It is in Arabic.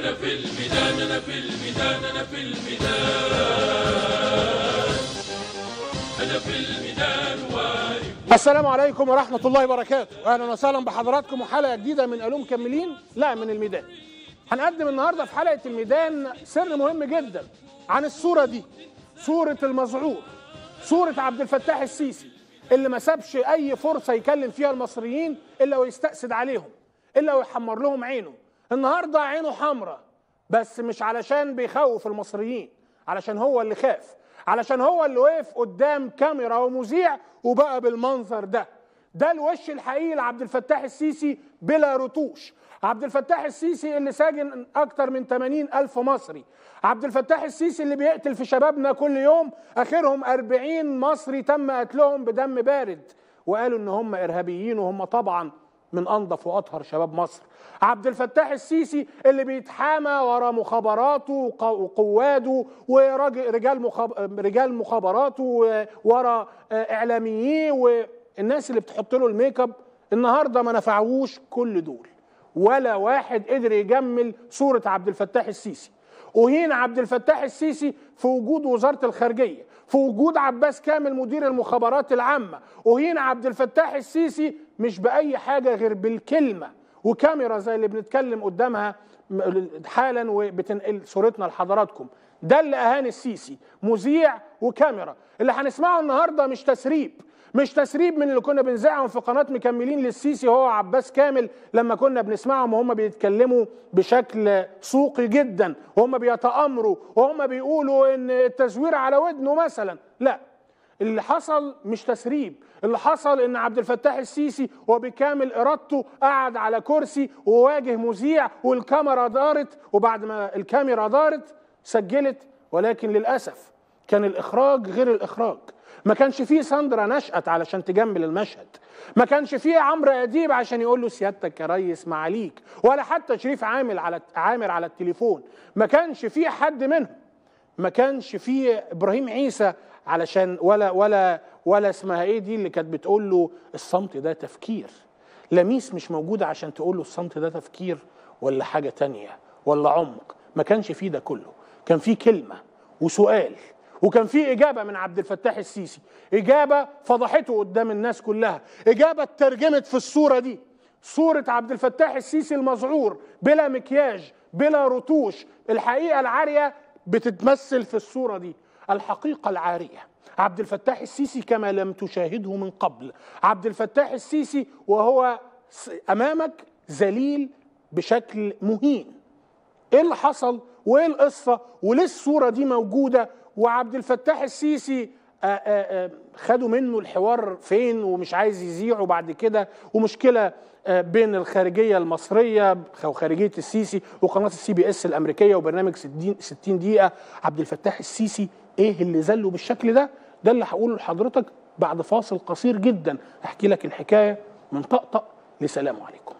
أنا في الميدان أنا في الميدان أنا في الميدان. أنا في الميدان واقف السلام عليكم ورحمة الله وبركاته. أهلا وسهلا بحضراتكم. وحلقة جديدة من ألوم كملين لا من الميدان. هنقدم النهاردة في حلقة الميدان سر مهم جدا عن الصورة دي. صورة المذعور صورة عبد الفتاح السيسي اللي ما سابش أي فرصة يكلم فيها المصريين إلا ويستأسد عليهم إلا ويحمر لهم عينه. النهاردة عينه حمراء بس مش علشان بيخوف المصريين علشان هو اللي خاف علشان هو اللي وقف قدام كاميرا ومذيع وبقى بالمنظر ده. ده الوش الحقيقي لعبد الفتاح السيسي بلا رتوش. عبد الفتاح السيسي اللي ساجن أكتر من 80 ألف مصري. عبد الفتاح السيسي اللي بيقتل في شبابنا كل يوم آخرهم 40 مصري تم قتلهم بدم بارد. وقالوا إن هم إرهابيين وهم طبعا من أنظف وأطهر شباب مصر. عبد الفتاح السيسي اللي بيتحامى ورا مخابراته وق- وقواده ورجال مخاب... رجال مخابراته ورا إعلاميين والناس اللي بتحط له الميك اب النهارده ما نفعوش كل دول. ولا واحد قدر يجمل صورة عبد الفتاح السيسي. أهين عبد الفتاح السيسي في وجود وزارة الخارجية في وجود عباس كامل مدير المخابرات العامة أهين عبد الفتاح السيسي مش بأي حاجة غير بالكلمة. وكاميرا زي اللي بنتكلم قدامها حالا وبتنقل صورتنا لحضراتكم. ده اللي أهان السيسي مذيع وكاميرا. اللي هنسمعه النهاردة مش تسريب مش تسريب من اللي كنا بنذاعهم في قناة مكملين للسيسي هو عباس كامل لما كنا بنسمعهم وهم بيتكلموا بشكل سوقي جدا. وهم بيتأمروا وهم بيقولوا إن التزوير على ودنه مثلا. لا اللي حصل مش تسريب. اللي حصل إن عبد الفتاح السيسي وبكامل إرادته قعد على كرسي وواجه مذيع والكاميرا دارت وبعد ما الكاميرا دارت سجلت ولكن للأسف كان الإخراج غير الإخراج. ما كانش فيه ساندرا نشأت علشان تجمل المشهد. ما كانش فيه عمرو أديب عشان يقول له سيادتك يا ريس معاليك ولا حتى شريف عامل على عامر على التليفون. ما كانش فيه حد منهم. ما كانش فيه إبراهيم عيسى علشان ولا ولا ولا اسمها إيه دي اللي كانت بتقول له الصمت ده تفكير. لميس مش موجودة عشان تقول له الصمت ده تفكير ولا حاجة تانية ولا عمق. ما كانش فيه ده كله. كان فيه كلمة وسؤال وكان في إجابة من عبد الفتاح السيسي. إجابة فضحته قدام الناس كلها. إجابة اترجمت في الصورة دي. صورة عبد الفتاح السيسي المذعور بلا مكياج بلا رتوش. الحقيقة العارية بتتمثل في الصورة دي. الحقيقة العارية. عبد الفتاح السيسي كما لم تشاهده من قبل. عبد الفتاح السيسي وهو أمامك ذليل بشكل مهين. إيه اللي حصل؟ وإيه القصة؟ وليه الصورة دي موجودة؟ وعبد الفتاح السيسي خدوا منه الحوار فين ومش عايز يذيعه بعد كده. ومشكلة آه، بين الخارجية المصرية أو خارجية السيسي وقناة السي بي إس الأمريكية وبرنامج 60 60 دقيقة عبد الفتاح السيسي إيه اللي ذله بالشكل ده؟ ده اللي هقوله لحضرتك بعد فاصل قصير جدا. احكي لك الحكاية من طقطق لسلام عليكم.